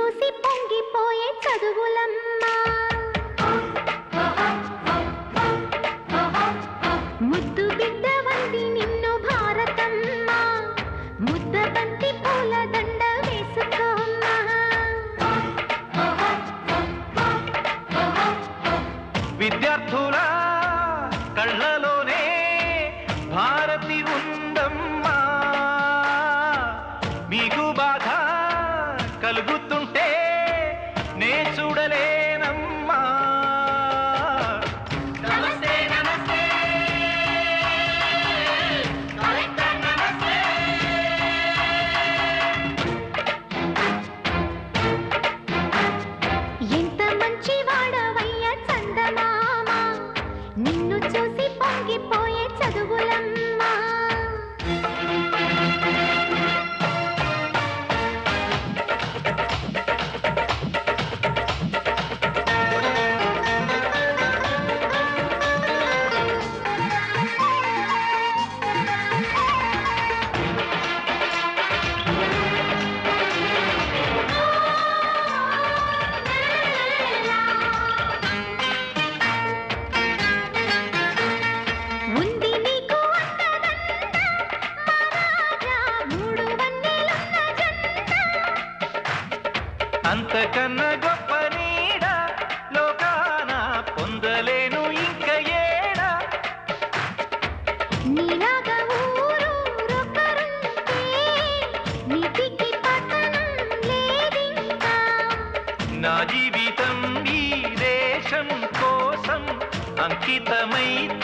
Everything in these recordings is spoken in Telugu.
చూసి పొంగిపోయే చదువులమ్మ. ముద్దు బిడ్డ వంది నిన్ను భారతమ్మ. ముద్ద బంతి పూలదండ నే చూడలేనమ్మా నమస్తే నమస్తే ఎంత మంచి వాడవయ్య చందమామ అంతకన్నా గొప్ప నీడ లోకాన పొందలేను ఇంక ఏడా. నీలాగా ఊరూరొకరుంటే నీతికి పతనం లేదింకా. నా జీవితం ఈ దేశం కోసం అంకితమైతే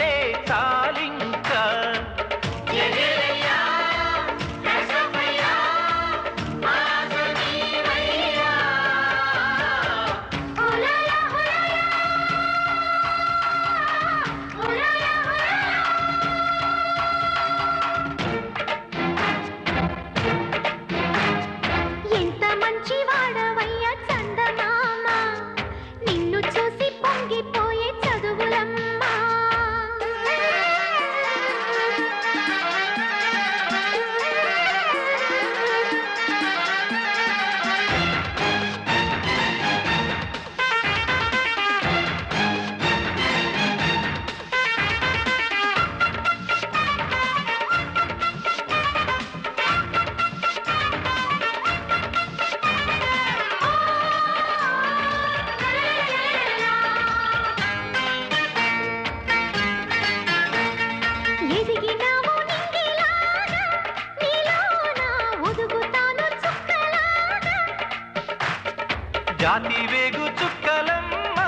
జాతి వేగు చుక్కలమ్మ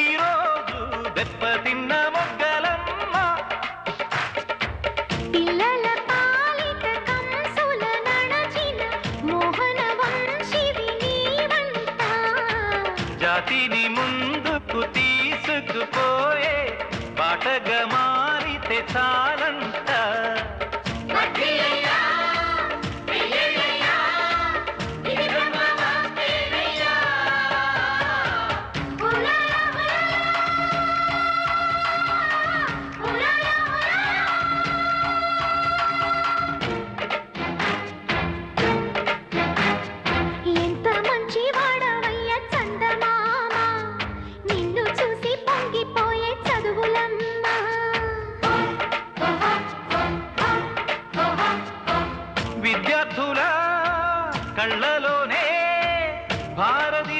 ఈరోజు దెబ్బతిన్న మొగ్గలమ్మ. పిల్లల పాలిట కంసుల నడచిన మోహన వంశివి జాతిని ముందుకు తీసుకుపోయే పాటగా మారితే చాలంట. కళ్ళలోనే భారతి